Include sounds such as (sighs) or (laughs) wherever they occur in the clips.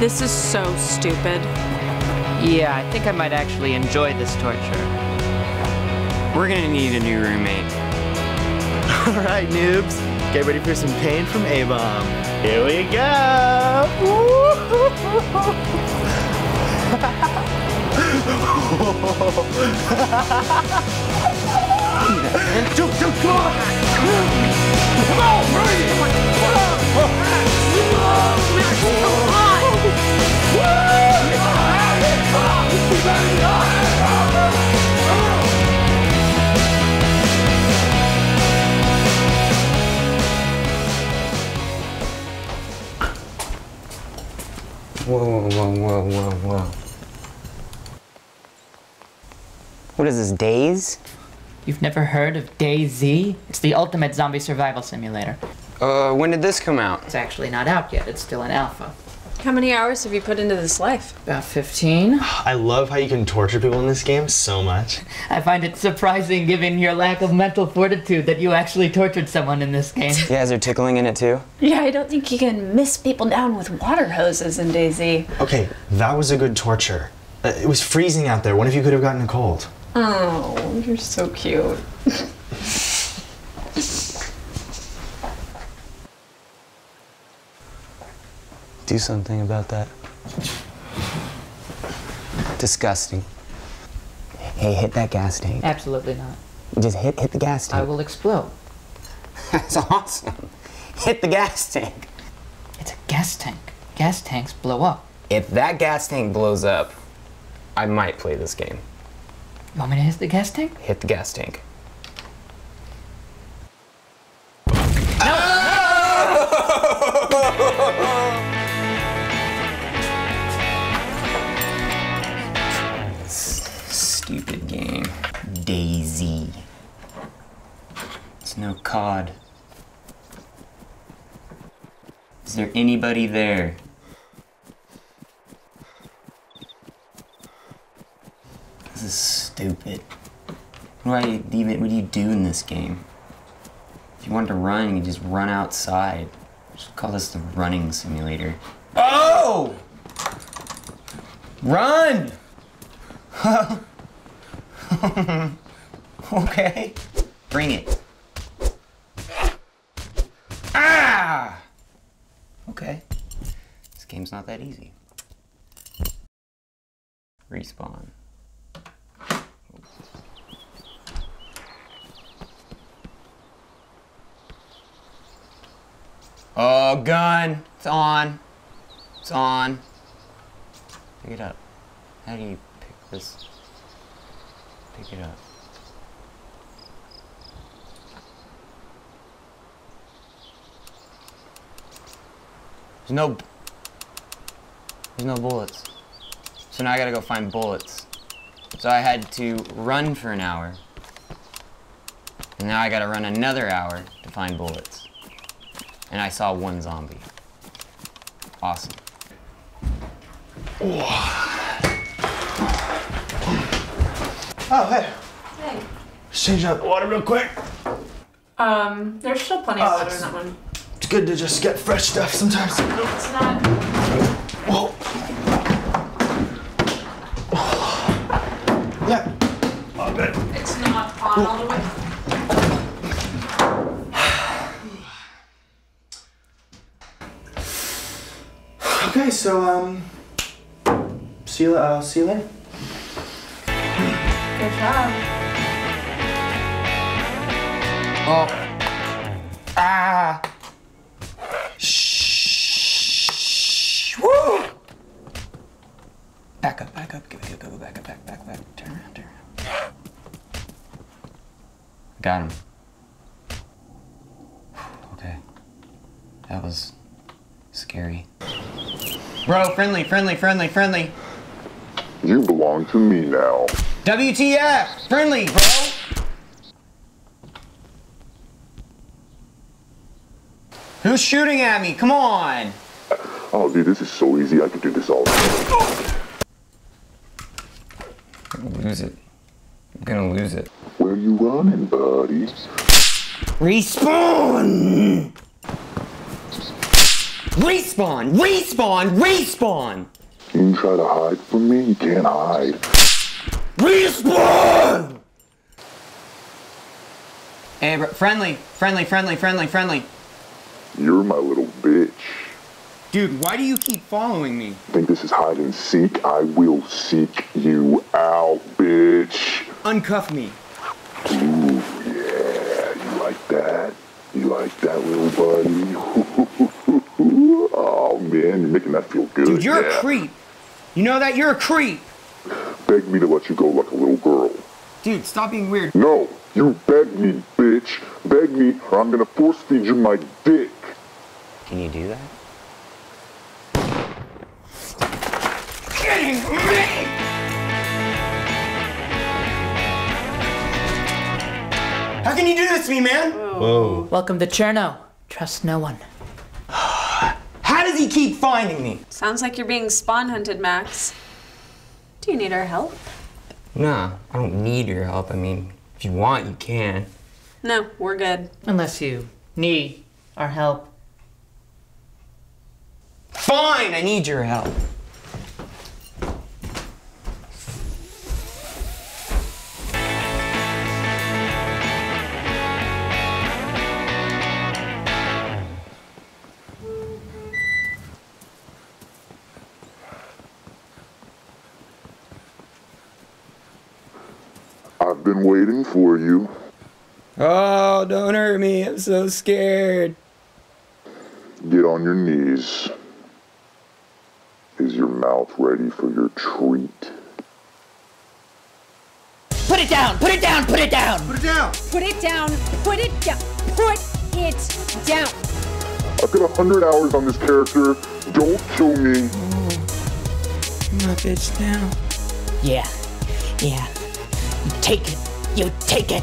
This is so stupid. Yeah, I think I might actually enjoy this torture. We're gonna need a new roommate. (laughs) All right, noobs, get ready for some pain from A-Bomb. Here we go. Jump, (laughs) jump, come on! Come on, hurry! Whoa, What is this, Days? You've never heard of DayZ? It's the ultimate zombie survival simulator. Uh, when did this come out? It's actually not out yet, it's still in alpha. How many hours have you put into this life? About 15. I love how you can torture people in this game so much. I find it surprising, given your lack of mental fortitude, that you actually tortured someone in this game. Yeah, is there tickling in it too? Yeah, I don't think you can miss people down with water hoses in Daisy. Okay, that was a good torture. Uh, It was freezing out there. What if you could have gotten a cold? Oh, you're so cute. Do something about that. Disgusting. Hey, hit that gas tank. Absolutely not. Just hit hit the gas tank. I will explode. (laughs) That's awesome. Hit the gas tank. It's a gas tank. Gas tanks blow up. If that gas tank blows up, I might play this game. You want me to hit the gas tank? Hit the gas tank. No! Stupid game. Daisy. It's no COD. Is there anybody there? This is stupid. What do I even? What do you do in this game? If you want to run, you just run outside. Just call this the running simulator. Oh! Run! (laughs) okay. Bring it. Ah! Okay. This game's not that easy. Respawn. Oh, gun. It's on. It's on. Pick it up. How do you pick this? Pick it up. There's no. There's no bullets. So now I gotta go find bullets. So I had to run for an hour. And now I gotta run another hour to find bullets. And I saw one zombie. Awesome. Oh, hey. Hey. Let's change out the water real quick. Um, there's still plenty Oh, of water in that one. It's good to just get fresh stuff sometimes. It's not. Whoa. Yeah. Oh, good. It's not on all the way. Okay, so um, see you. Uh, see you later. Good job. Oh. Ah. Shh. Woo. Back up, back up, go, go, go, back up, back, back, back. Turn around, turn around. Got him. (sighs) Okay. That was scary. Bro, friendly, friendly, friendly, friendly. You belong to me now. WTF! Friendly, bro! Who's shooting at me? Come on! Oh, dude, this is so easy. I could do this all day. I'm gonna lose it. I'm gonna lose it. Where you running, buddy? Respawn! Respawn! Respawn! Respawn! You can try to hide from me, you can't hide. Respawn! Hey, bro, friendly, friendly, friendly, friendly, friendly. You're my little bitch. Dude, why do you keep following me? Think this is hide and seek? I will seek you out, bitch. Uncuff me. Ooh, yeah, you like that? You like that, little buddy? (laughs) man, you're making that feel good. Dude, you're yeah. a creep. You know that? You're a creep. Beg me to let you go like a little girl. Dude, stop being weird. No, you beg me, bitch. Beg me, or I'm gonna force feed you my dick. Can you do that? Getting me! How can you do this to me, man? Whoa. Welcome to Cherno. Trust no one. How does keep finding me? Sounds like you're being spawn hunted, Max. Do you need our help? Nah, I don't need your help. I mean, if you want, you can. No, we're good. Unless you need our help. Fine, I need your help. I've been waiting for you. Oh, don't hurt me. I'm so scared. Get on your knees. Is your mouth ready for your treat? Put it down! Put it down! Put it down! Put it down. Put it down. Put it down. Put it down. I've got a hundred hours on this character. Don't kill me. My bitch now. Yeah. Yeah. Take it. You take it.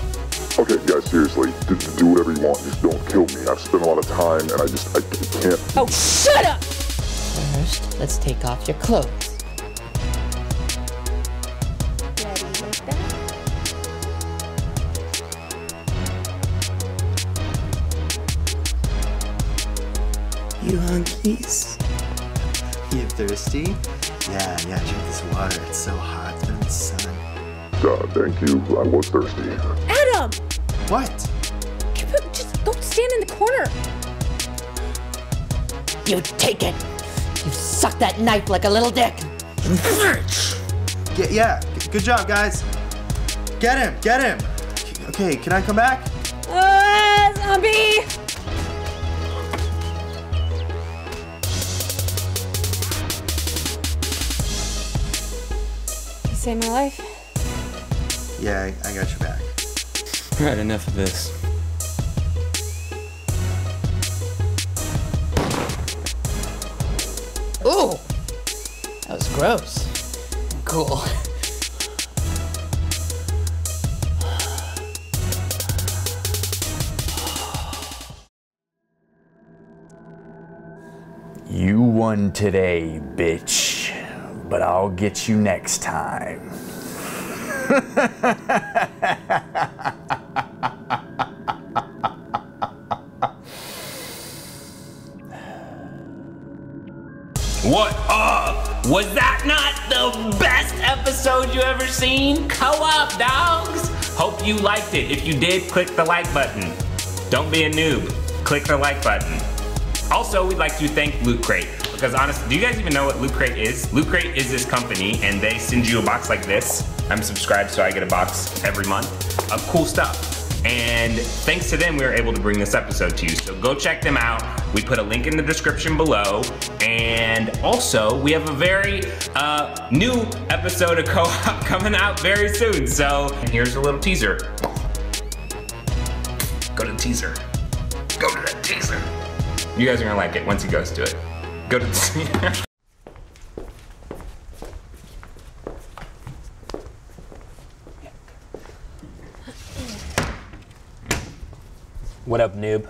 Okay, guys, seriously, do, do whatever you want. Just don't kill me. I've spent a lot of time, and I just I, I can't. Oh, shut up! First, let's take off your clothes. Ready like? You huggies. You thirsty? Yeah, yeah, drink this water. It's so hot. It's been in the sun. Uh, thank you. I was thirsty. Adam! What? Just don't stand in the corner. You take it. You suck that knife like a little dick. Yeah, yeah. Good job, guys. Get him. Get him. Okay, can I come back? Uh, zombie! You saved my life. Yeah, I, I got your back. Alright, enough of this. Ooh! That was gross. Cool. You won today, bitch. But I'll get you next time. What up? Was that not the best episode you ever seen? Co-op dogs? Hope you liked it. If you did, click the like button. Don't be a noob. Click the like button. Also, we'd like to thank Loot Crate because honestly, do you guys even know what Loot Crate is? Loot Crate is this company and they send you a box like this. I'm subscribed so I get a box every month of cool stuff. And thanks to them, we were able to bring this episode to you. So go check them out. We put a link in the description below. And also, we have a very uh, new episode of Co-op (laughs) coming out very soon. So here's a little teaser. Go to the teaser. Go to the teaser. You guys are gonna like it once he goes to it. Go to the (laughs) teaser. What up, noob?